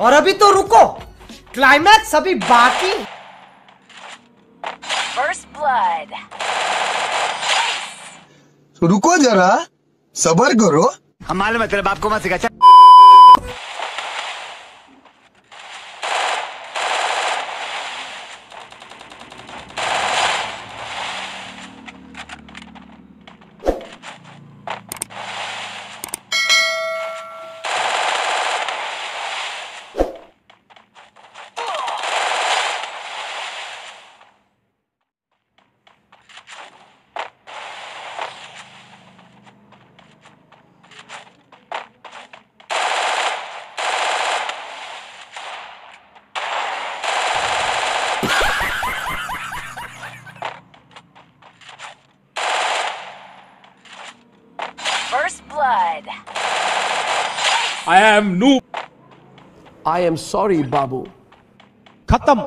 और अभी तो रुको। क्लाइमैक्स अभी बाकी। Blood. रुको जरा सबर करो। हमारे मतलब है तेरे बाप को मत सिखा। blood. I am noob. I am sorry, Babu. Khatam.